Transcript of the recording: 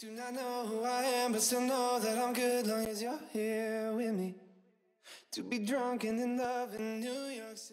Do not know who I am, but still know that I'm good long as you're here with me. To be drunk and in love in New York City.